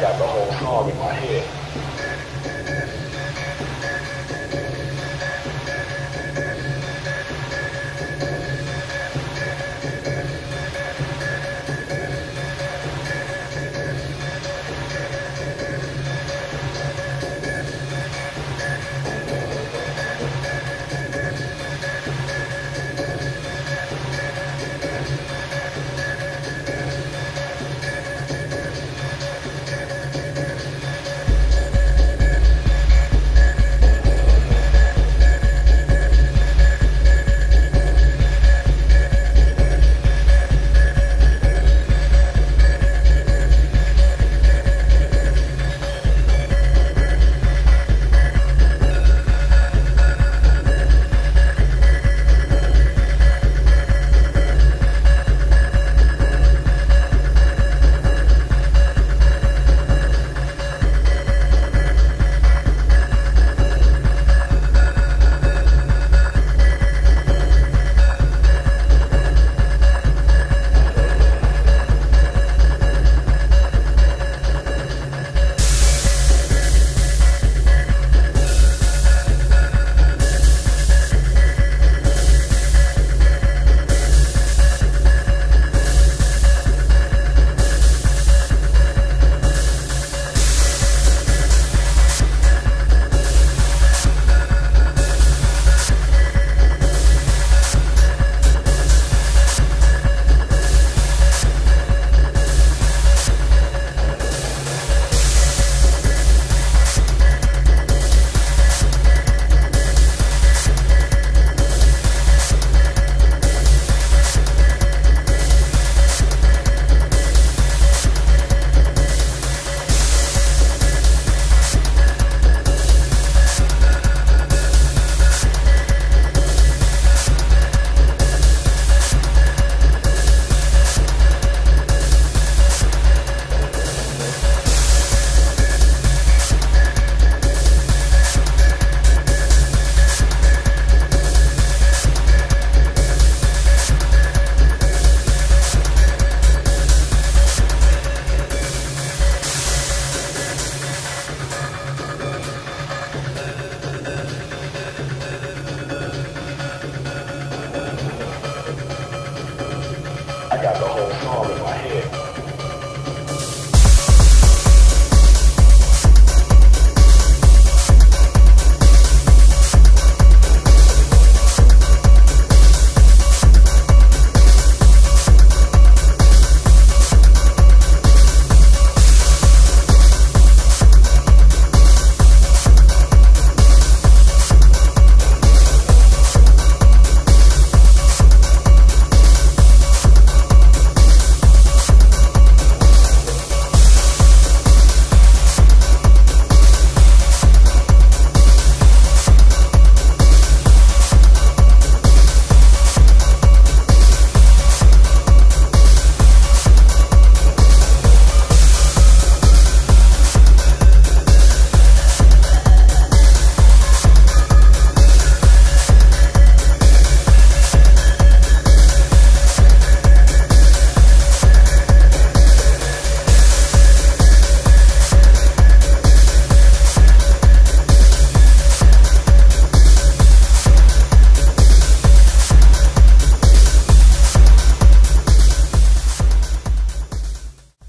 got the whole song in my head. got the whole song in my head.